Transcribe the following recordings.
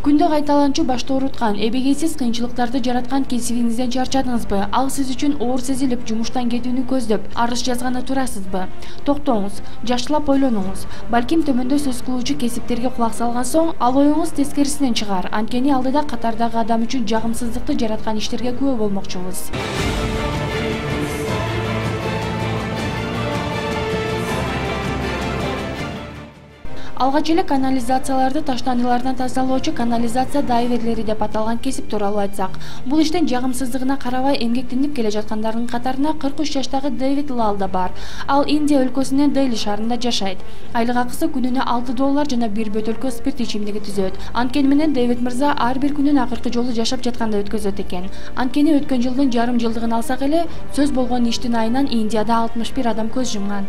күндө кайталанчу башты ооруткан эбегейсиз кыйынчылыктарды жараткан кесибиңизден чарчадыңызбы ал сиз үчүн оор сезилип жумуштан кетүүнү көздөп арыз жазганы турасызбы? Токтоңуз жакшылап ойлонуңуз. Балким төмөндө сөз кылуучу кесиптерге кулак салган соң ал оюңуз тескерисинен чыгар. Анткени алдыда катардагы адам үчүн жагымсыздыкты жараткан иштерге күбө болмокчубуз алгач эле канализацияларды таштандылардан тазалоочу канализация дайверлери деп аталган кесип тууралуу айтсак бул иштин жагымсыздыгына карабай эмгектенип келе жаткандардын катарына кырк үч жаштагы дэвид лал да бар. Ал индия өлкөсүнүн дели шаарында жашайт. Айлык акысы күнүнө алты доллар жана бир бөтөлкө спирт ичимдиги түзөт. Анткени менен дэвид мырза ар бир күнүн акыркы жолу жашап жатканда өткөзөт экен. Анткени өткөн жылдын жарым жылдыгын алсак эле сөз болгон иштин айынан индияда алтымыш бир адам көз жумган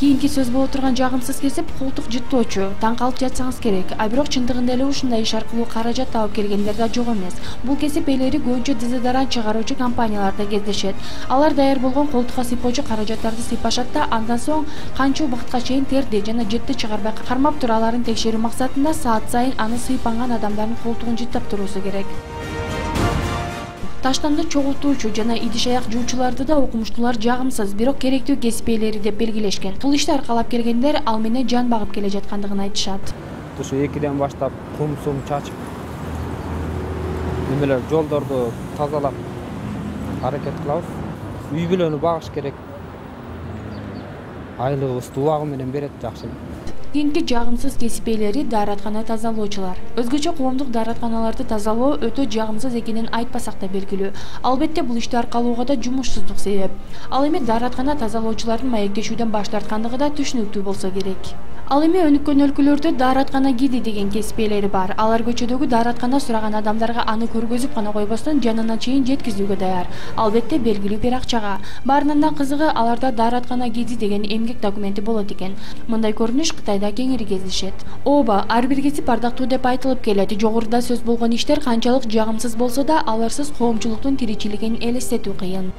кийинки сөз боло турган жагымсыз кесип колтук жыттоочу таң калып жатсаңыз керек. А бирок чындыгында эле ушундай иш аркылуу каражат табып келгендер да жок эмес. Бул кесип ээлери көбүнчө дезодорант чыгаруучу компанияларда кездешет. Алар даяр болгон колтукка сыйпоочу каражаттарды сыйпашат да андан соң канча убакытка чейин терди жана жытты чыгарбай кармап тураларын текшерүү максатында саат сайын аны сыйпанган адамдардын колтугун жыттап туруусу керек таштанды чогултуучу жана идиш аяк жуучуларды да окумуштуулар жагымсыз бирок керектүү кесип ээлери деп белгилешкен. Бул ишти аркалап келгендер ал менен жан багып келе жаткандыгын айтышат. Ушу экиден баштап кум сум чачып немелер жолдорду тазалап аракет кылабыз. Үй бүлөнү багыш керек. Айлыгыбызды убагы менен берет жакшы кийинки жагымсыз кесип ээлери даараткана тазалоочулар. Өзгөчө коомдук дааратканаларды тазалоо өтө жагымсыз экенин айтпасак да белгилүү. Албетте бул ишти аркалууга да жумушсуздук себеп. Ал эми даараткана тазалоочулардын маектешүүдөн баш тарткандыгы да түшүнүктүү болсо керек ал эми өнүккөн өлкөлөрдө даараткана гиди деген кесип ээлери бар. Алар көчөдөгү даараткана сураган адамдарга аны көргөзүп гана койбостон жанына чейин жеткизүүгө даяр. Албетте белгилүү бир акчага баарынан да кызыгы аларда даараткана гиди деген эмгек документи болот экен. Мындай көрүнүш кытайда кеңири кездешет ооба ар бир кесип ардактуу деп айтылып келет. Жогоруда сөз болгон иштер канчалык жагымсыз болсо да аларсыз коомчулуктун тиричилигин элестетүү кыйын